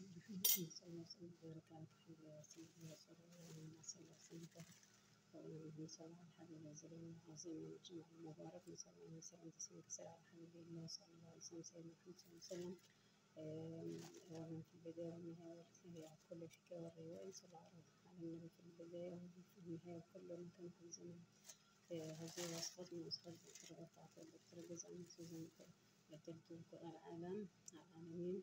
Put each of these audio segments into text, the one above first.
اللهم صل وسلم وبارك على محمد سيدنا رسول الله اللهم صل وسلم اللهم صل على الحبيب الجليل العظيم والجمع المبارك صلى الله عليه وسلم تسليما كثيرا على حبيب الله صلى الله عليه وسلم سيدنا محمد صلى الله عليه وسلم ومن في البداية والنهاية هي كل الحكاية والرواية صلى الله على النبي في البداية وفي النهاية كل من العالمين.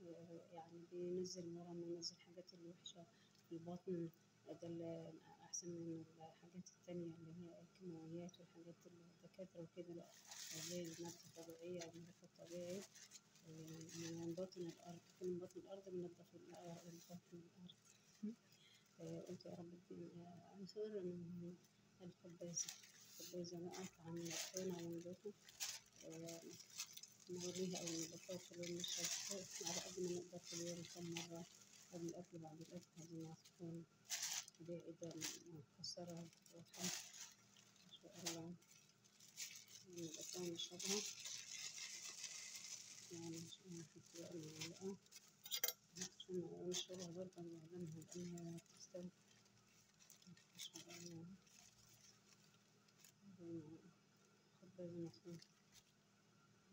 الألياف يعني بينزل مرم بينزل الحاجات الوحشة في البطن ده أحسن من الحاجات التانية اللي هي الكيماويات والحاجات الدكاترة وكده لأ زي المادة الطبيعية أو الطبيعي من بطن الأرض كل من بطن الأرض بنضف بطن الأرض. قلت يا رب عنصر الخبازة الخبازة عن طحينة ونضيفه نوريها أو نضيفها في اليوم نشرب على قد ما نقدر في اليوم كم مرة. قبل الأكل بعد الأكل نعرفون دي إذا مكسرة واضحة إن شاء الله نبقى نشربها يعني نحط بقى المعلقة نشربها برضه نعلمها لأنها تستوي إن شاء الله. خبز مصنوع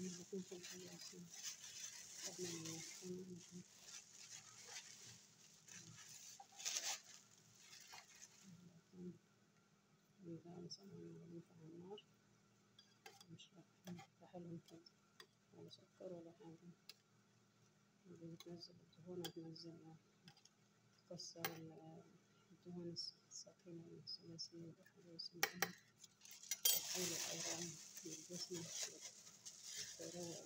نتنضف الألياف لازم لازم نبقى مثلا نغلف على النار مش حلو كده ولا سكر ولا حاجة بتنزل الدهون بتنزل تكسر الدهون الثقيلة الثلاثية بحريص تحويل الأورام في الجسم تروق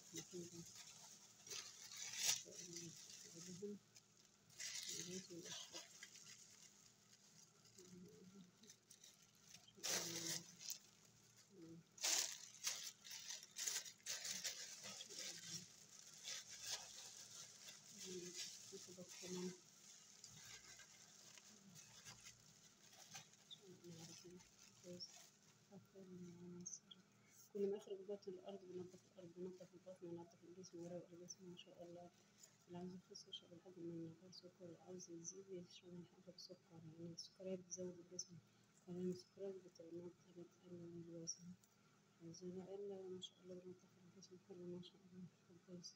الجسم كله نتيجة الدهون لازم الأشرب كمان كل ما يخرج بطن الأرض بنظف الأرض بنظف البطن ونظف الجسم ويروق الجسم ما شاء الله. اللي عاوز يخس يشرب الحاجة من غير سكر. اللي عاوز يزيد يشرب الحاجة بسكر يعني السكريات بتزود الجسم. كمان السكريات بتقلل من الوزن عايزين إلا ما شاء الله بنظف الجسم كله ما شاء الله. كويس.